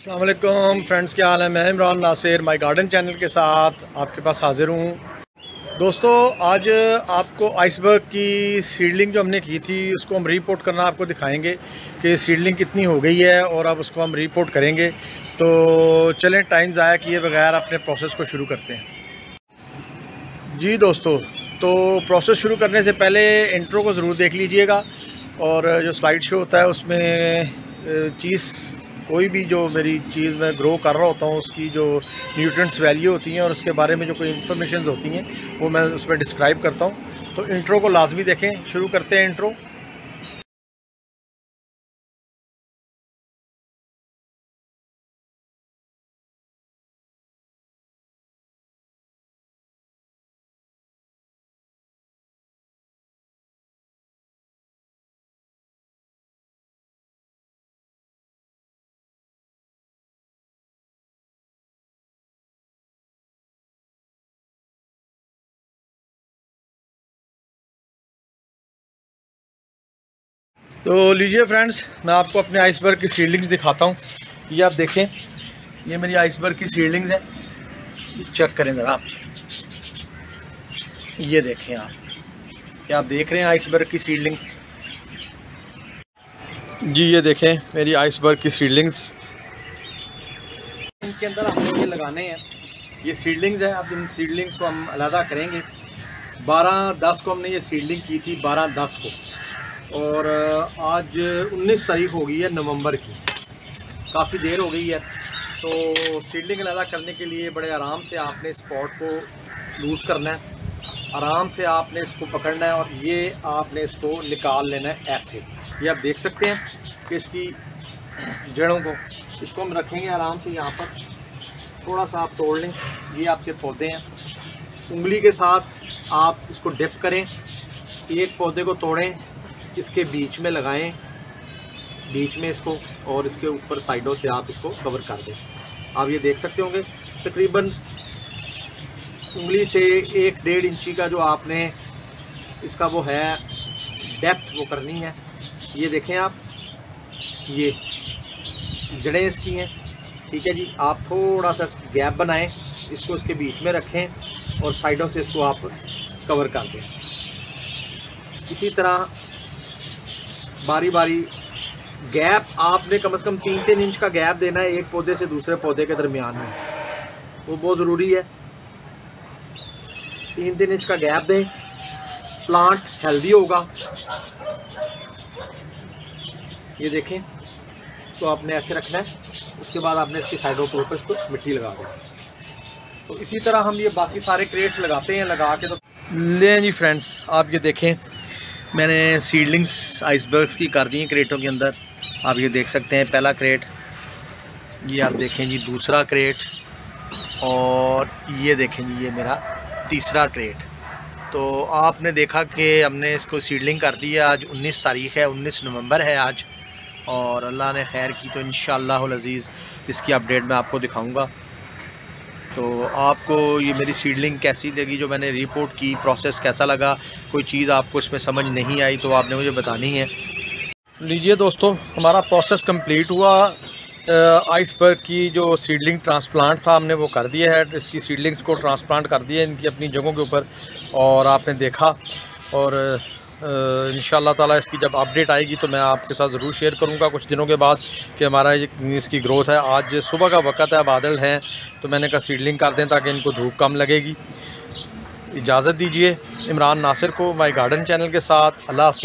अल्लाम friends, क्या हाल है? मैं Imran Nasir my garden channel के साथ आपके पास हाज़िर हूँ। दोस्तों, आज आपको आइसबर्ग की सीडलिंग जो हमने की थी, उसको हम रिपोर्ट करना आपको दिखाएँगे कि सीडलिंग कितनी हो गई है और अब उसको हम रिपोर्ट करेंगे। तो चलें, टाइम ज़ाया किए बगैर अपने प्रोसेस को शुरू करते हैं। जी दोस्तों तो प्रोसेस शुरू करने से पहले इंट्रो को ज़रूर देख लीजिएगा और जो स्लाइड शो होता है, उसमें चीज़ कोई भी जो मेरी चीज़ मैं ग्रो कर रहा होता हूँ, उसकी जो न्यूट्रेंट्स वैल्यू होती हैं और उसके बारे में जो कोई इन्फॉर्मेशन होती हैं, वो मैं उसमें डिस्क्राइब करता हूँ। तो इंट्रो को लाजमी देखें, शुरू करते हैं इंट्रो तो लीजिए फ्रेंड्स मैं आपको अपने आइसबर्ग की सीडलिंग्स दिखाता हूँ। ये आप देखें, ये मेरी आइसबर्ग की सीडलिंग्स हैं। चेक करें ज़रा आप। ये देखें आप। क्या आप देख रहे हैं आइसबर्ग की सीडलिंग जी, ये देखें, मेरी आइसबर्ग की सीडलिंग्स इनके अंदर हमने ये लगाने हैं। ये सीडलिंग्स हैं। अब इन सीडलिंग्स को हम अलहदा करेंगे। बारह दस को हमने ये सीडलिंग की थी, बारह दस को। और आज 19 तारीख हो गई है नवंबर की। काफ़ी देर हो गई है। तो सीडलिंग लदा करने के लिए बड़े आराम से आपने स्पॉट को लूज़ करना है। आराम से आपने इसको पकड़ना है और ये आपने इसको निकाल लेना है ऐसे। ये आप देख सकते हैं कि इसकी जड़ों को, इसको हम रखेंगे आराम से यहाँ पर। थोड़ा सा आप तोड़ लें, ये आपके पौधे हैं। उंगली के साथ आप इसको डिप करें, एक पौधे को तोड़ें इसके बीच में लगाएँ। बीच में इसको और इसके ऊपर साइडों से आप इसको कवर कर दें। आप ये देख सकते होंगे, तकरीबन उंगली से एक डेढ़ इंची का जो आपने इसका वो है डेप्थ वो करनी है। ये देखें आप, ये जड़ें इसकी हैं, ठीक है जी। आप थोड़ा सा गैप बनाएँ, इसको इसके बीच में रखें और साइडों से इसको आप कवर कर दें। इसी तरह बारी बारी गैप, आपने कम से कम तीन तीन इंच का गैप देना है एक पौधे से दूसरे पौधे के दरमियान में। वो बहुत ज़रूरी है। तीन तीन इंच का गैप दें। प्लांट हेल्दी होगा। ये देखें। तो आपने ऐसे रखना है। उसके बाद आपने इसकी साइडों के ऊपर इसको मिट्टी लगा दें तो इसी तरह हम ये बाकी सारे क्रेट्स लगाते हैं, लगा के तो लें जी फ्रेंड्स, आप ये देखें। मैंने सीडलिंग्स आइसबर्ग्स की कर दी हैं क्रेटों के अंदर। आप ये देख सकते हैं पहला क्रेट, ये आप देखें जी दूसरा क्रेट, और ये देखें जी, ये मेरा तीसरा क्रेट। तो आपने देखा कि हमने इसको सीडलिंग कर दी है, आज 19 तारीख़ है 19 नवंबर है आज, और अल्लाह ने खैर की तो इन अज़ीज़ इसकी अपडेट मैं आपको दिखाऊँगा। तो आपको ये मेरी सीडलिंग कैसी लगी, जो मैंने रिपोर्ट की प्रोसेस कैसा लगा, कोई चीज़ आपको इसमें समझ नहीं आई तो आपने मुझे बतानी है। लीजिए दोस्तों, हमारा प्रोसेस कंप्लीट हुआ। आइसबर्ग की जो सीडलिंग ट्रांसप्लांट था, हमने वो कर दिया है। इसकी सीडलिंग्स को ट्रांसप्लांट कर दिया इनकी अपनी जगहों के ऊपर, और आपने देखा। और इन ताला इसकी जब अपडेट आएगी तो मैं आपके साथ ज़रूर शेयर करूँगा। कुछ दिनों के बाद कि हमारा इसकी ग्रोथ है, आज सुबह का वक्त है बादल हैं तो मैंने कहा सीडलिंग कर दें ताकि इनको धूप कम लगेगी। इजाज़त दीजिए। इमरान नासिर को माई गार्डन चैनल के साथ। अल्लाह हाफ़